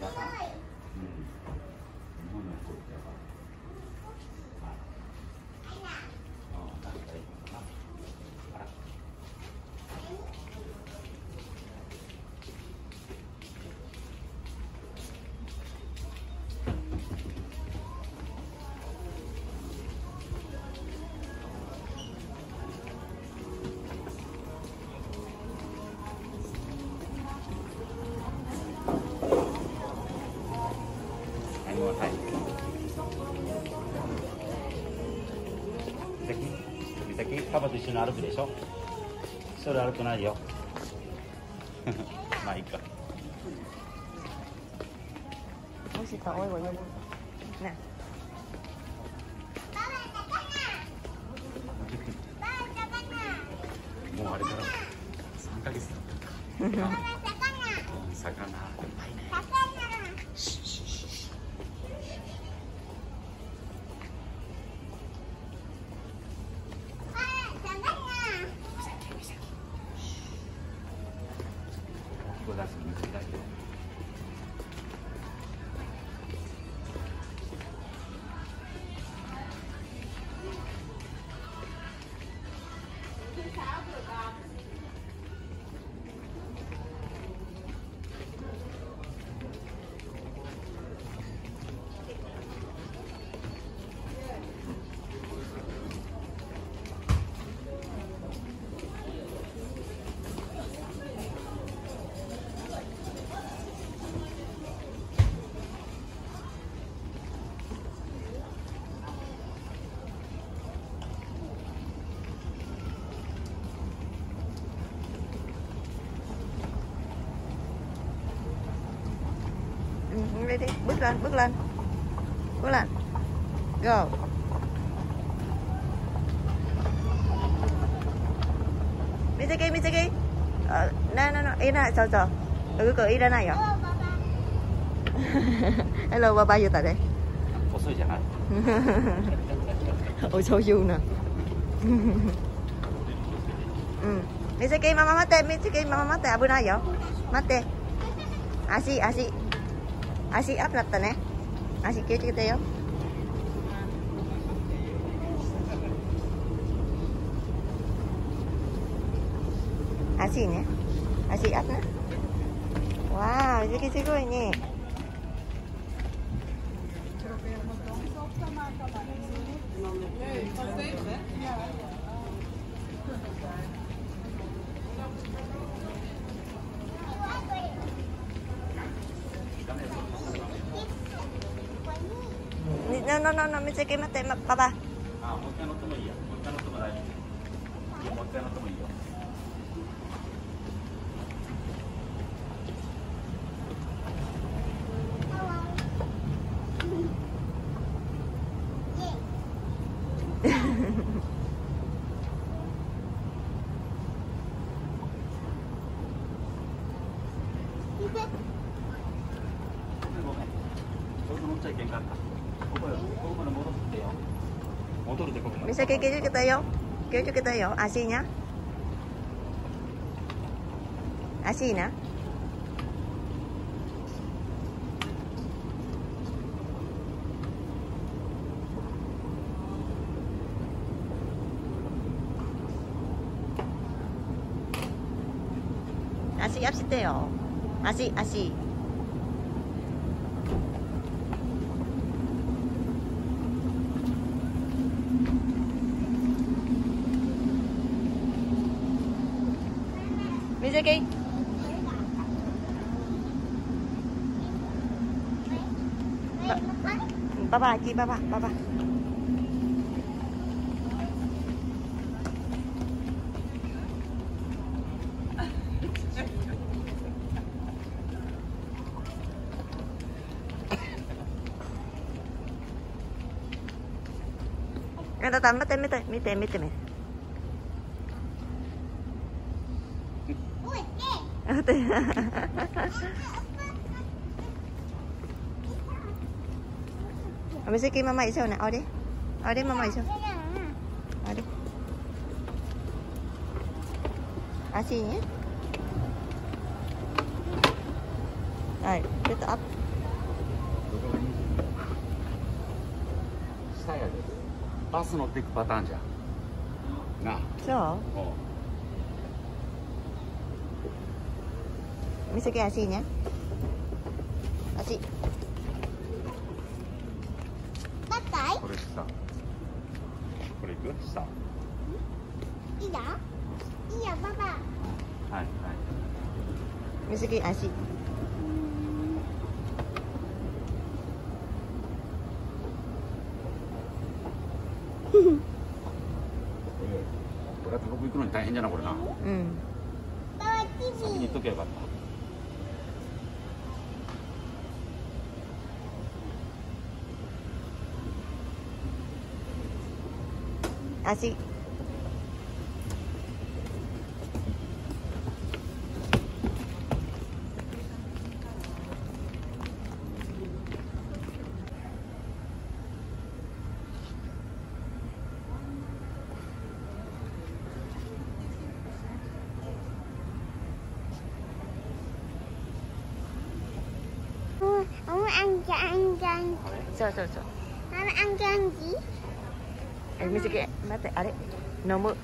やばい。うん。日本の人ってやばい。パパと一緒に歩くでしょ？それ歩くないよ。まあいいか。もうあれから3ヶ月だったか。うん魚。いっぱいね đây đi bước lên bước lên. Bước lên. Go. Mitsuki Mitsuki ờ, no no no in lại sao giờ ừ cứ in này à? Hello ba ba vừa tại đây. Ôi sao vui nè. Ừ. Mitsuki mama mate Mitsuki mama mate à, abu na yo mate. À, 足足 à, 足アップだったね足気をつけてよ足ね足アップねわあすごいすごいね No, no, no, no, Mitsuki 待って、ま、パパ。あもう一回乗ってもいいやもう一回乗っても大丈夫いいよもう一回乗ってもいいるでここまで Mitsuki 気をつけてよ。気をつけてよ。足な。足な。足アップしてよ。足足。 Mitsuki. Ba ba chị ba ba ba ba. Cái đó mất tên, mất mất mất Habis itu mama iso nak ore. Ore mama iso. Ore. Asin ya. Hai, get up. Saya. バス乗っていくパターンじゃんなあそうおう Misaki asi niya. Asi. バッタイこれ下。これいく？下。はいいいよいいよパパいはい。Misaki asi. これここ行くのに大変じゃなこれな。Mm. パパ先に言っとけばよかっ Asi. Ông ông ăn cho ăn cho So so so. ông ăn cho ăn gì 水気待ってあれ？飲む。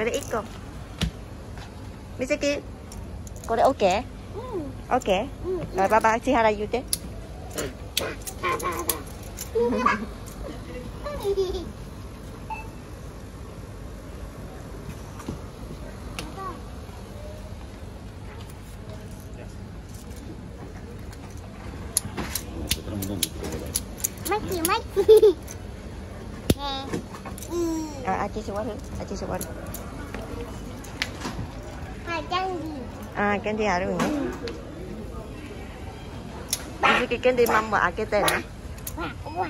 Có ít không? Misaki. Có đấy ok. うん Ok. うん Rồi ba ba si hara yute. これもどんどん行ってくれマキマキねえうん Ah, aci suara. Aci suara. はいジャンジ Ah, candy haru ni. Misaki candy mama akete ni. ーわわ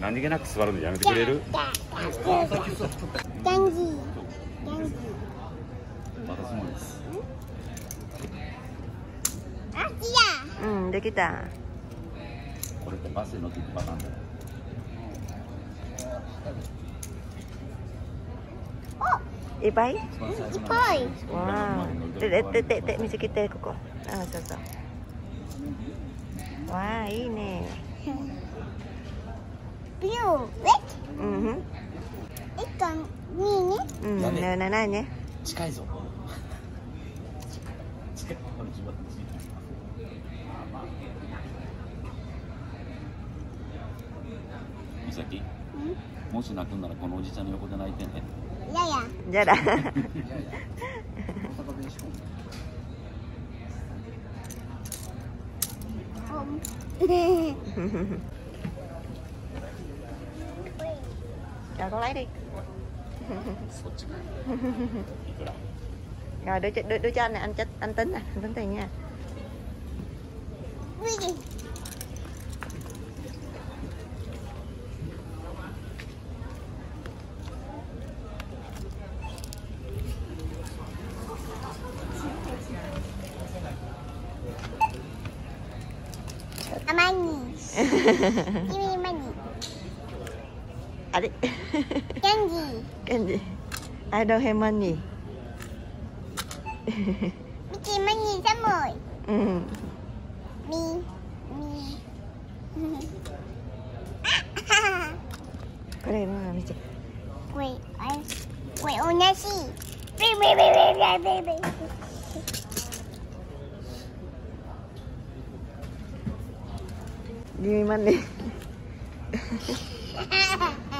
何気なく座るのやめてくれるジャンジージャンジー私もですあっちや Hmm, de kita. これってバスに乗っていくパターンだよ Ibai? 一番最初の Ibai わあ。で、で、で、で、で、見つけて、ここ。あ、そうそう。わあ、いいね。ビューえうん。一ねうん、やべな、な、なね。近いぞ美咲もし泣くんならこのおじちゃんの横で泣いてねいやいや dạ đã. Không rồi con lấy đi. Rồi đưa cho đưa, đưa cho anh này anh chết anh tính nè anh tính tiền nha. 아마니. 이미 마니. 아리. 겐지. 겐지. I don't have money. 미치 money 선물. 응. 미. 미. 그래, 마 미치. Wait, I wait, 오냐시. Wait, wait, wait, wait, wait, wait. Gimana nih?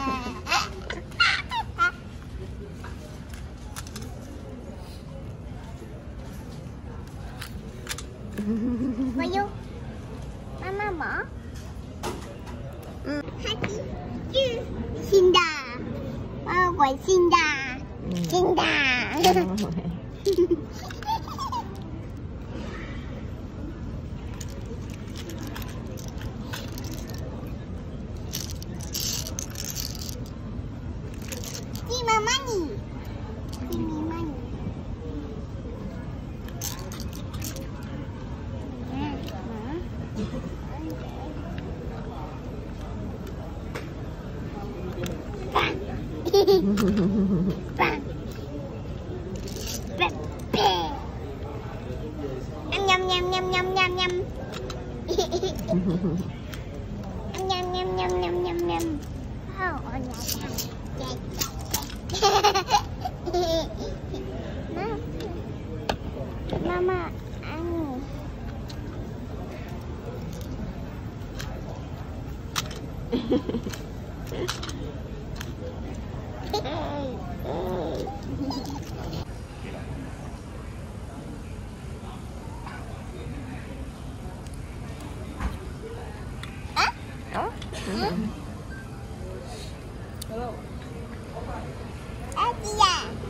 아지야.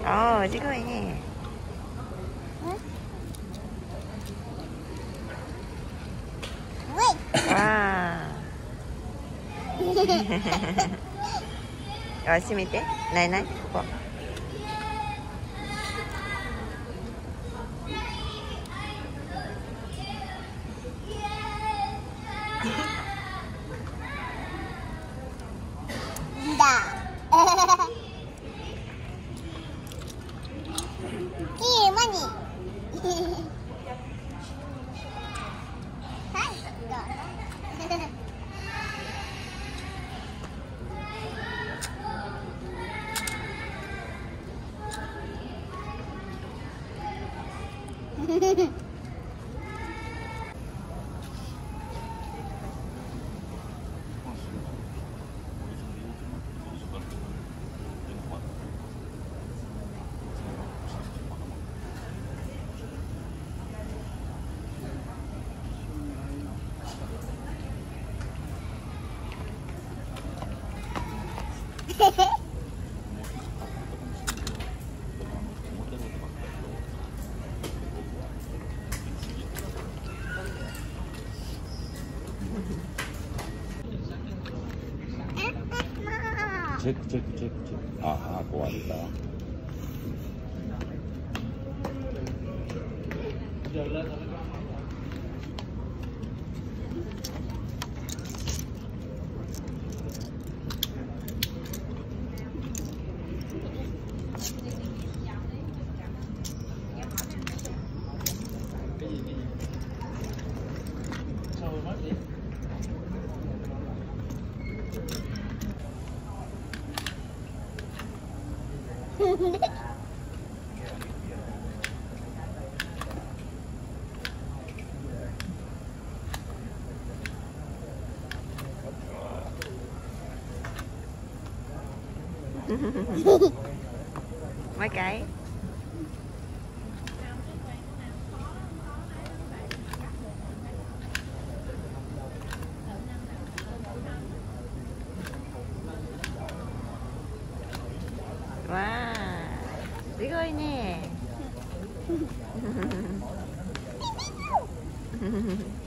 어, 지금 해. 응? 왜? 아. あ閉めて。ないない。ここ。 체크 체크 체크 체크 아하 고맙다 Mấy cái. ごいね。